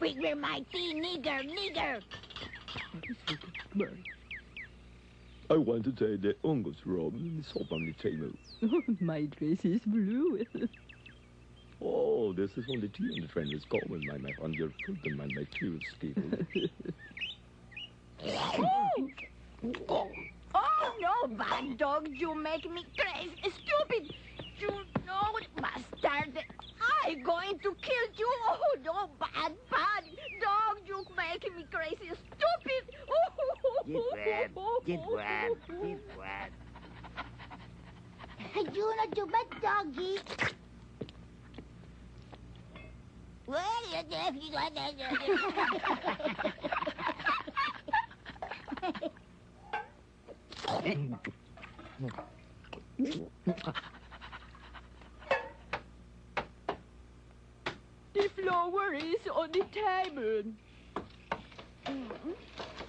Figure my tea, nigger, nigger. I want to take the Angus rum and soap on the table. My dress is blue. Oh, this is only tea on the friend is common, my, my, on your foot and my, my cute skin. Oh, oh no, bad dog, you make me crazy, stupid. You know, bastard, I'm going to kill you. Oh no, bad, bad dog, you make me crazy, stupid. Get wet, get wet, get wet. You not too bad, doggy. Well, you if you want the flower is on the table. Take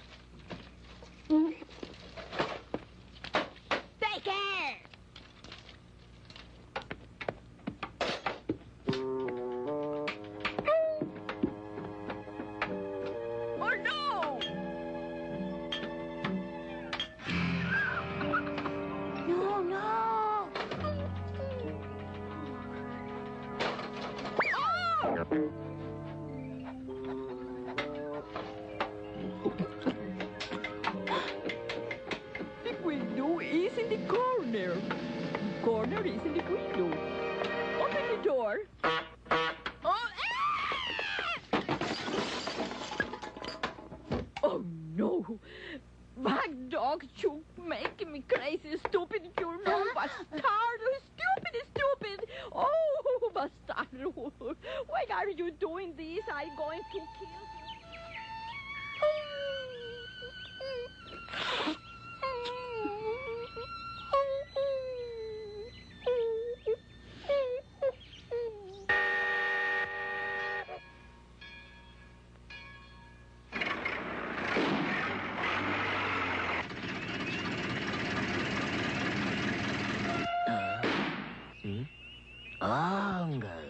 The window is in the corner. The corner is in the window. Open the door. Oh, eh! Oh no! Bad dog, you making me crazy, stupid, you know, bastardo, stupid, stupid! Oh! Why are you doing this? I'm going to kill Angus. Mm,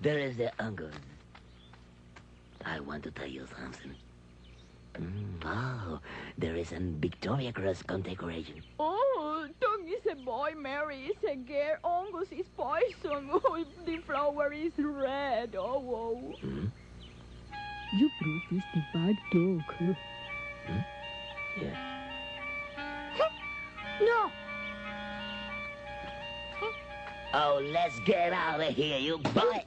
there is the Angus. I want to tell you something. Mm, oh, there is a Victoria Cross condecoration. Oh, Dog is a boy, Mary is a girl, Angus is poison, oh, the flower is red, oh, oh. Hmm? You Bruce is the bad dog. Yeah. no. Oh, let's get out of here, you boy.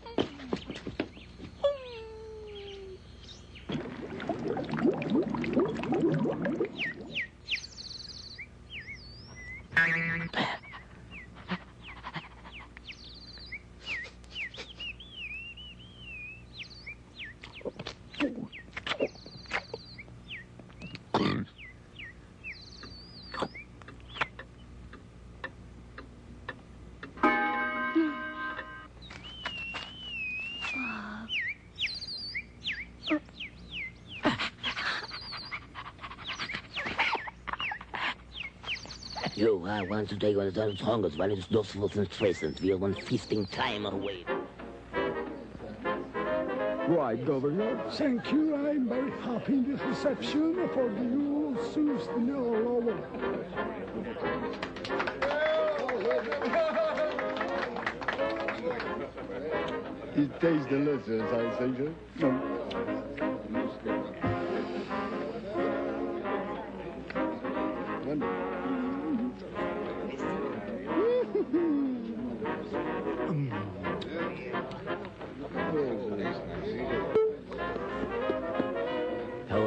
Jo, I want to take on the strongest, weil es dos Wochen We are one feasting time away. Right, Governor. Thank you. I'm very happy in this reception for the new Susan all over. It tastes delicious, I think. Eh?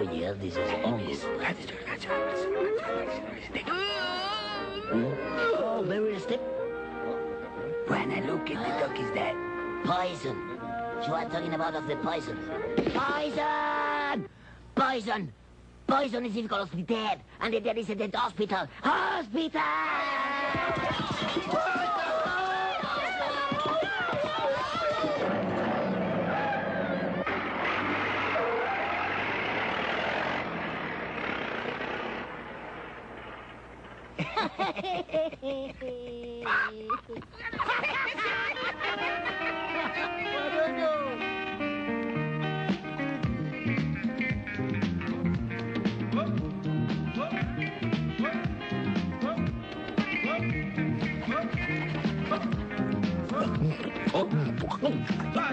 historia de esos eh, hongos. Oh, very step. When I look at the ah. dog, is that poison? You are talking about of the poison. Poison! Poison! Poison is if the dead, and the dead is at the hospital. Hospital! Oh,